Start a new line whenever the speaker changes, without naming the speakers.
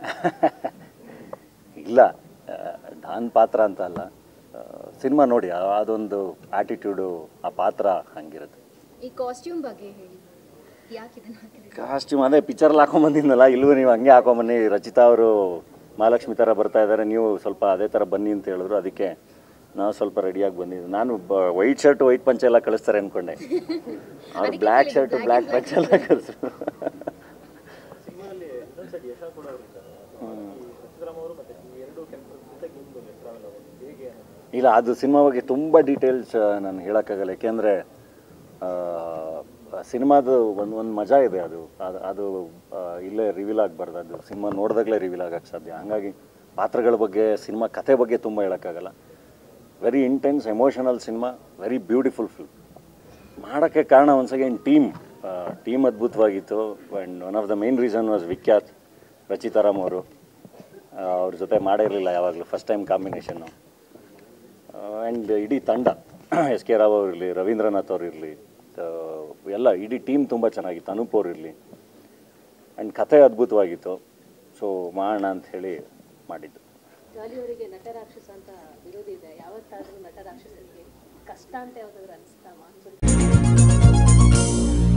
ಇಲ್ಲ ನಾನು ಡಾನ್ ಪಾತ್ರ ಅಂತ ಅಲ್ಲ. ಸಿನಿಮಾ ನೋಡಿ ಅದೊಂದು ಆಟಿಟ್ಯೂಡು ಆ ಪಾತ್ರ ಹಂಗಿರುತ್ತೆ.
ಈ ಕಾಸ್ಟ್ಯೂಮ್ ಬಗ್ಗೆ ಹೇಳಿ.
ಕಾಸ್ಟ್ಯೂಮ್ ಅದೇ ಪಿಕ್ಚರಲ್ಲಿ ಹಾಕೊಂಬಂದಿದ್ನಲ್ಲ ಇಲ್ಲೂ ನೀವು ಹಂಗೆ ಹಾಕೊಂಬನ್ನಿ ರಚಿತಾ ಅವರು ಮಹಾಲಕ್ಷ್ಮಿ ಥರ ಬರ್ತಾ ಇದ್ದಾರೆ ನೀವು ಸ್ವಲ್ಪ ಅದೇ ಥರ ಬನ್ನಿ ಅಂತ ಹೇಳಿದ್ರು. ಅದಕ್ಕೆ ನಾವು ಸ್ವಲ್ಪ ರೆಡಿಯಾಗಿ ಬಂದಿದ್ದೆ. ನಾನು ವೈಟ್ ಶರ್ಟ್ ವೈಟ್ ಪಂಚೆ ಎಲ್ಲ ಕಳಿಸ್ತಾರೆ ಅನ್ಕೊಂಡೆ. ಅವ್ರು ಬ್ಲ್ಯಾಕ್ ಶರ್ಟ್ ಬ್ಲ್ಯಾಕ್ ಪಂಚೆ ಎಲ್ಲ ಕಳಿಸಿದ್ರು. ಇಲ್ಲ ಅದು ಸಿನಿಮಾ ಬಗ್ಗೆ ತುಂಬ ಡೀಟೇಲ್ಸ್ ನಾನು ಹೇಳೋಕ್ಕಾಗಲ್ಲ. ಯಾಕೆಂದರೆ ಸಿನಿಮಾದು ಒಂದು ಒಂದು ಮಜಾ ಇದೆ ಅದು. ಅದು ಅದು ಇಲ್ಲೇ ರಿವೀಲ್ ಆಗಬಾರ್ದು. ಅದು ಸಿನಿಮಾ ನೋಡಿದಾಗಲೇ ರಿವೀಲ್ ಆಗೋಕ್ಕೆ ಸಾಧ್ಯ. ಹಾಗಾಗಿ ಪಾತ್ರಗಳ ಬಗ್ಗೆ ಸಿನಿಮಾ ಕತೆ ಬಗ್ಗೆ ತುಂಬ ಹೇಳೋಕ್ಕಾಗಲ್ಲ. Very intense emotional cinema very beautiful film ಮಾಡೋಕ್ಕೆ ಕಾರಣ once again team team ಅದ್ಭುತವಾಗಿತ್ತು. And one of the main reason was Vikhyat Rachita Ram ಅವರು. ಅವ್ರ ಜೊತೆ ಮಾಡಿರಲಿಲ್ಲ ಯಾವಾಗಲೂ ಫಸ್ಟ್ ಟೈಮ್ ಕಾಂಬಿನೇಷನ್ನು ಆ್ಯಂಡ್ ಇಡೀ ತಂಡ ಎಸ್ ಕೆ ರಾವ್ ಅವರಿರಲಿ, ರವೀಂದ್ರನಾಥ್ ಅವರಿರಲಿ ಎಲ್ಲ ಇಡೀ ಟೀಮ್ ತುಂಬ ಚೆನ್ನಾಗಿತ್ತು. ಅನೂಪ್ ಅವ್ರು ಇರಲಿ ಆ್ಯಂಡ್ ಕಥೆ ಅದ್ಭುತವಾಗಿತ್ತು. ಸೊ ಮಾಡೋಣ ಅಂತ ಹೇಳಿ ಮಾಡಿದ್ದು.
ಜಾಲಿ ಅವರಿಗೆ ನಟ ಅಂತ ವಿರೋಧ ಇದೆ. ಯಾವತ್ತಾದರೂ ನಟರಾಕ್ಷಸರಿಗೆ ಕಷ್ಟ ಅಂತ ಯಾವ್ದಾದ್ರು ಅನಿಸ್ತಾ